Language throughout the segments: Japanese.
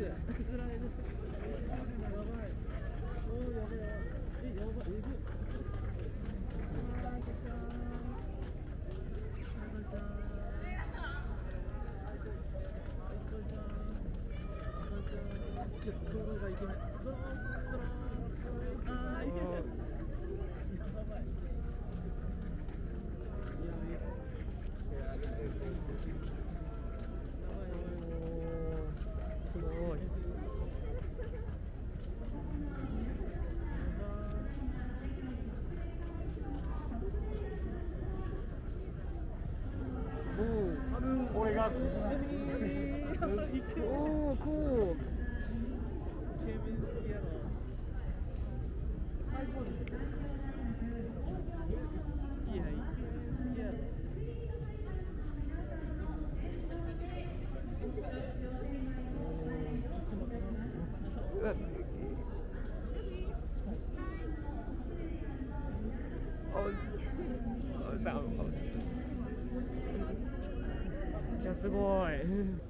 ゾロがいけない。up. ゃすごい。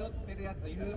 寄ってるやついる。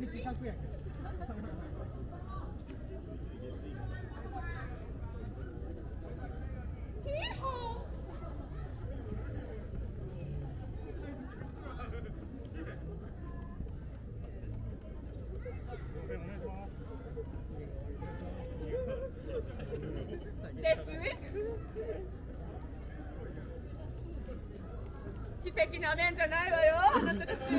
せっかくやけど。素敵な面じゃないわよあなたたち。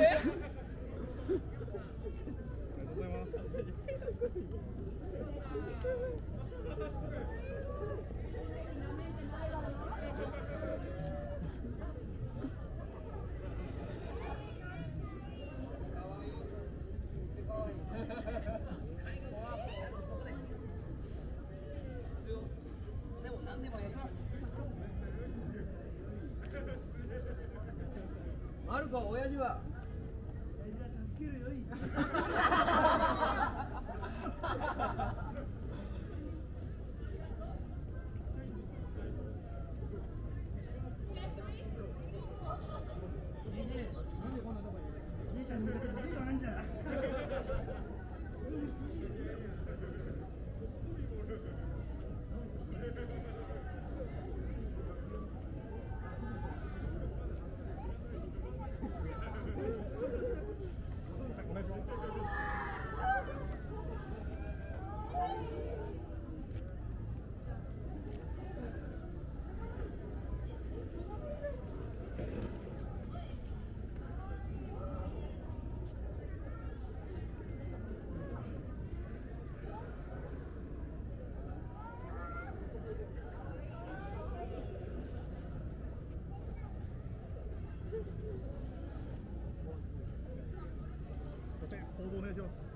up. 行動お願いします。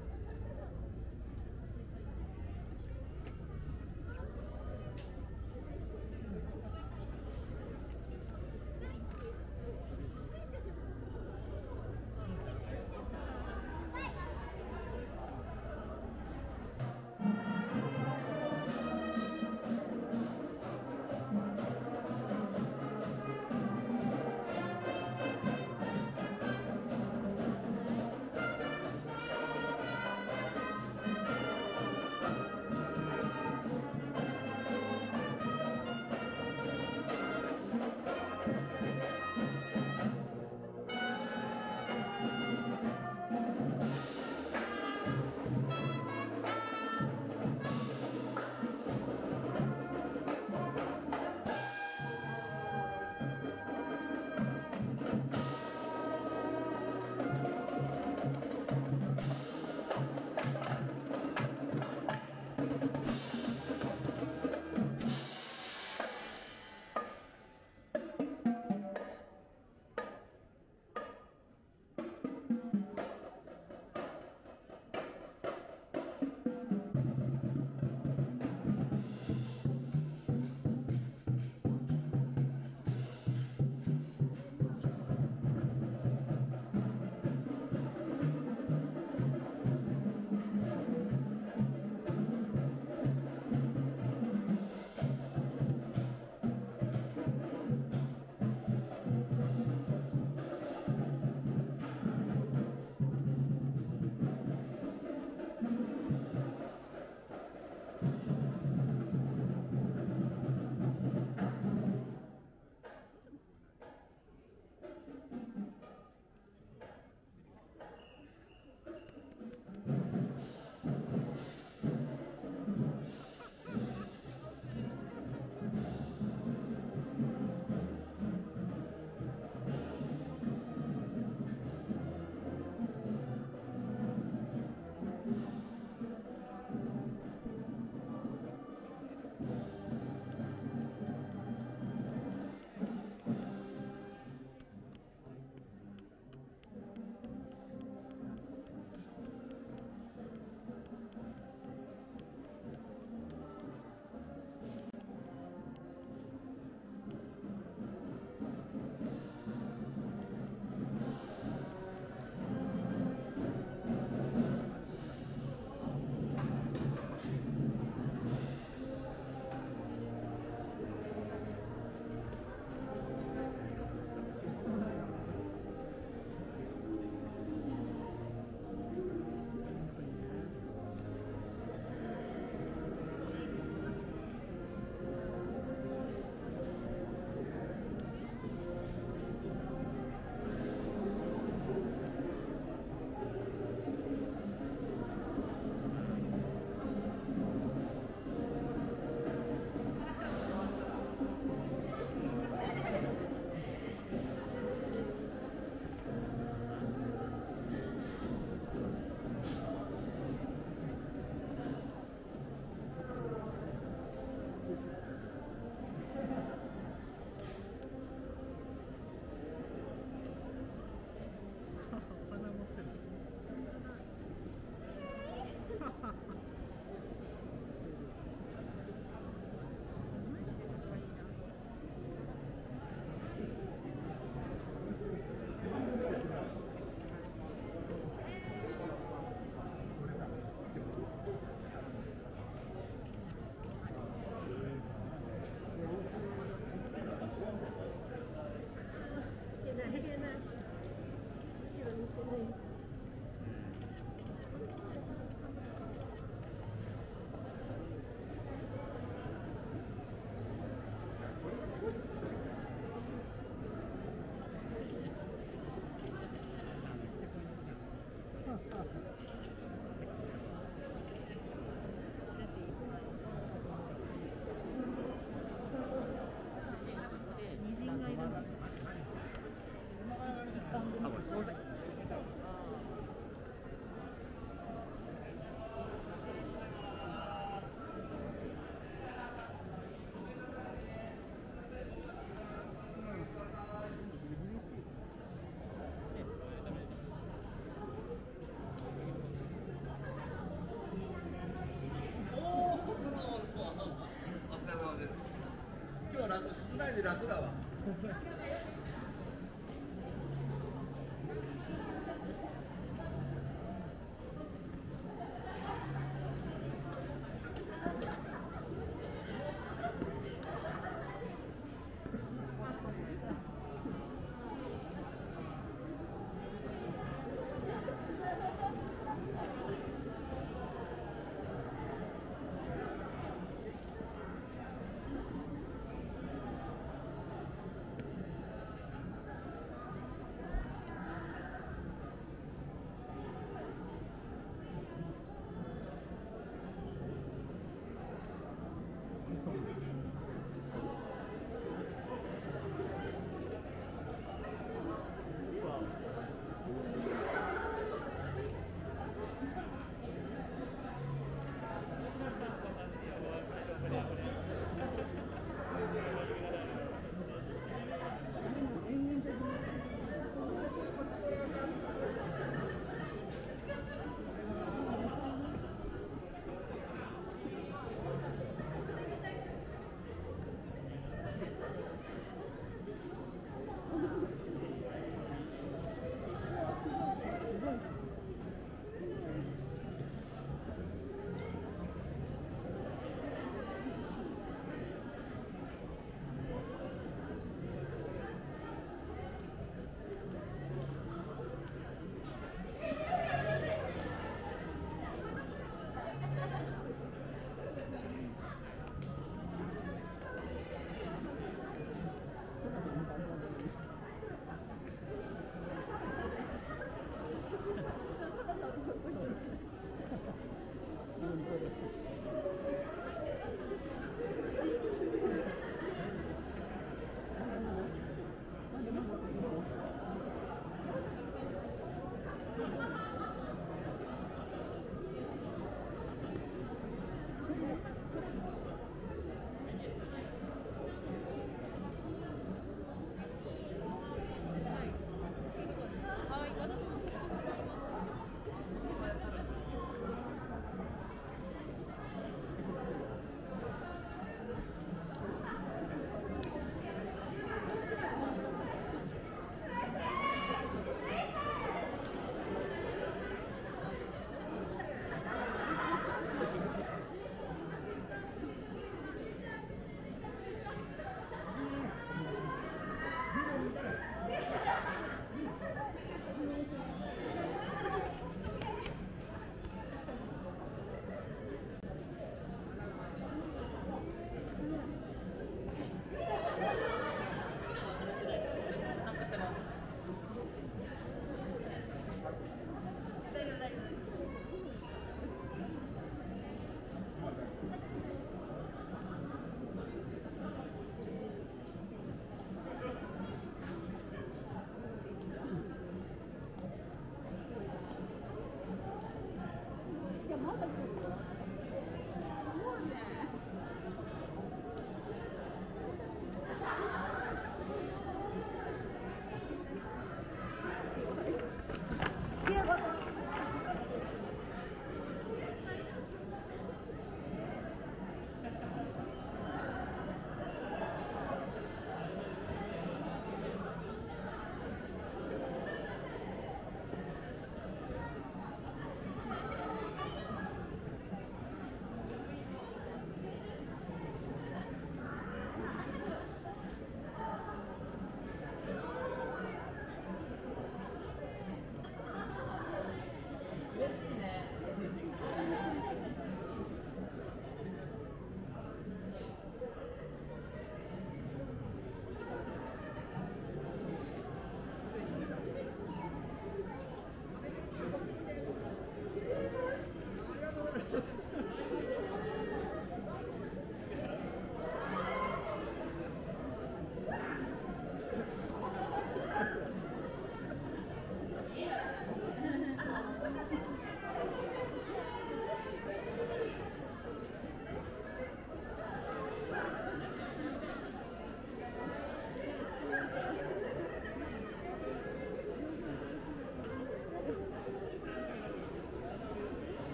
で楽だわ。「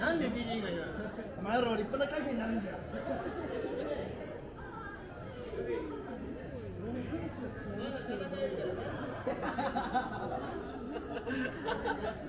なんで DD がいるお前らは立派な会社になるんじゃん。